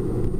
you